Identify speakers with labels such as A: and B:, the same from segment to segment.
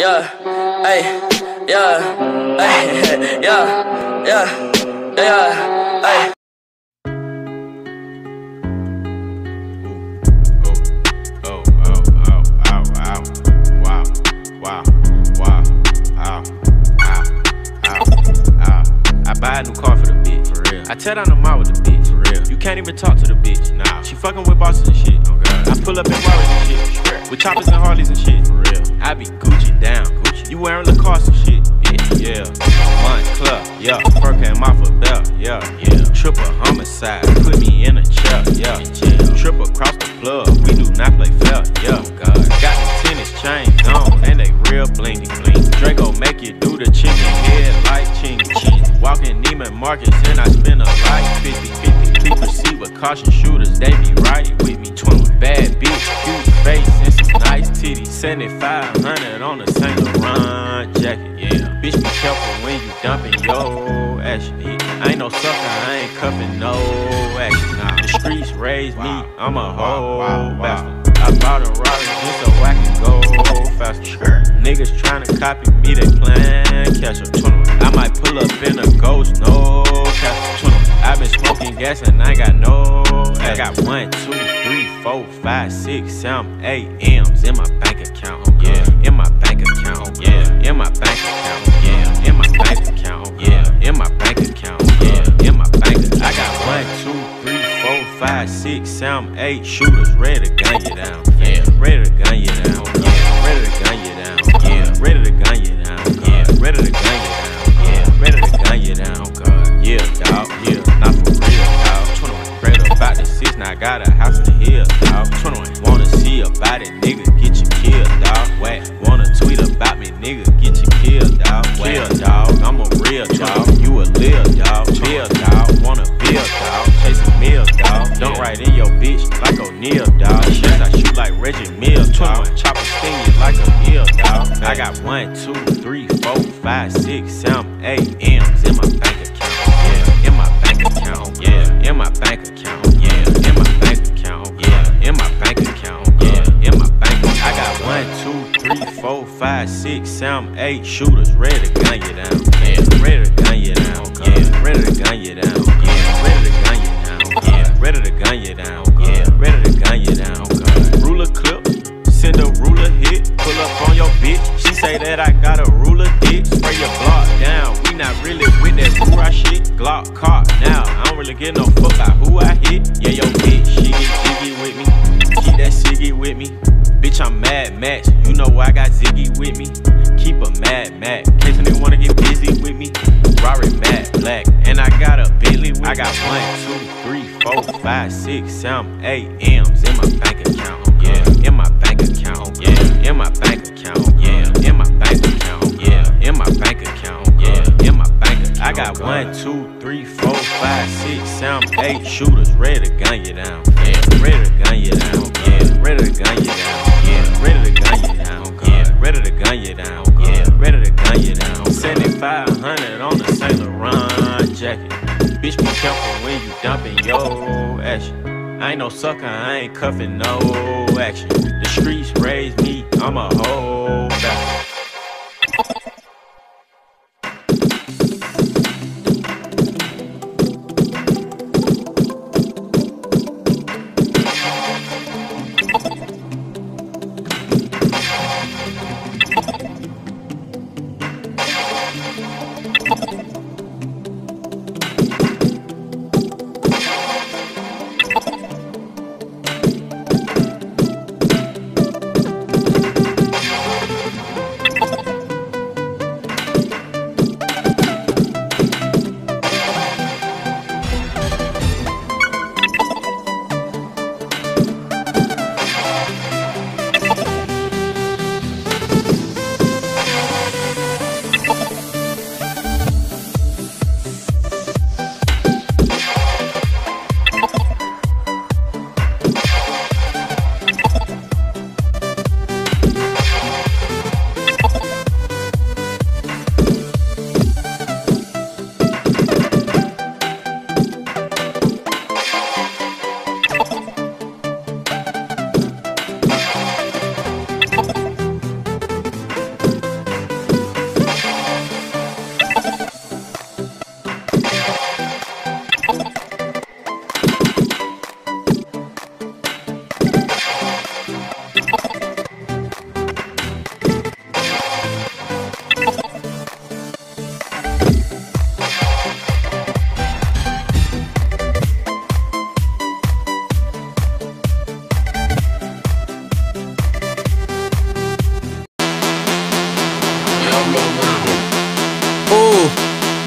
A: yeah, hey, yeah, hey, yeah, yeah, yeah, hey.
B: Oh, oh, oh, oh, oh, buy a new car for the bitch, for real. I tear down the mall with the bitch, for real. You can't even talk to the bitch, nah. She fucking with bosses and shit, oh god. I pull up in Rarers and shit, with choppers and Harleys and shit, for real. I be Gucci down, Gucci. You wearing Lacoste and shit, bitch, yeah. Month club, yeah. Perk came off a belt, yeah, yeah. Triple homicide, put me in a chair, yeah. Triple across the plug, we do not play fair, caution shooters, they be right with me. 20 bad bitch, cute face, and some nice titties. 7500 on the Saint Laurent jacket, yeah. Bitch, be careful when you dumping yo action. Yeah. I ain't no sucker, I ain't cuffing no action. Nah. The streets raised me, I'm a whole bastard. I bought a Rari just so I can go faster. Niggas tryna copy me, they plan catch up. 21. I might pull up in a ghost, no catch 21. i been smoking gas and I got no. I got one, two, three, four, five, six, seven, eight M's in my bank account. Yeah, in my bank account. Yeah, in my bank account. Yeah, in my bank account. Yeah, in my bank account. Yeah, in my bank account. I got one, two, three, four, five, six, seven, eight shooters ready to gun you down. Yeah, ready to gun you down. Dog. Don't in your bitch like O'Neal, dog. Shit, I shoot like Reggie Mills, dog. Chopper sting like a meal, dog. I got one, two, three, four, five, six, seven, eight M's in my bank account. Yeah, in my bank account. Yeah, in my bank account. Yeah, in my bank account. Yeah, in my bank account. Yeah, in my bank. I got one, two, three, four, five, six, seven, eight shooters ready to gun you down. Yeah, ready to gun you down. Yeah, ready to gun you down. Yeah, ready to gun you down. Ready to gun you down. Yeah, ready to gun you down. Ruler clip, send a ruler hit, pull up on your bitch. She say that I got a ruler dick, spray your block down. We not really with that hoorah shit. Glock caught now. I don't really get no fuck out who I hit. Yeah, yo bitch, she get jiggy with me. Keep that ciggy with me. Bitch, I'm mad Max. You know I got Ziggy with me. Keep a mad Mac. In case they wanna get busy with me. Rari mad black. And I got a Billy with I got one, two, four, five, six, seven, eight M's in my bank account. Yeah, in my bank account. Yeah, in my bank account. Yeah, in my bank account. Yeah, in my bank account. Yeah, in my bank account. I got one, two, three, four, five, six, seven, eight shooters ready to gun you down. Yeah, ready to gun you down. Yeah, ready to gun you down. Yeah, ready to gun you down. Yeah, ready to gun you down. Yeah, ready to gun you down. 7500 on the Saint Laurent jacket. Bitch, be careful when you dumping your action. I ain't no sucker, I ain't cuffing no action. The streets raised me, I'm a whole bastard.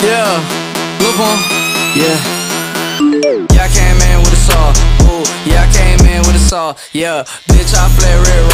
C: Yeah, look on, yeah. Yeah, I came in with a saw. Ooh, yeah, I came in with a saw. Yeah, bitch, I flare red raw.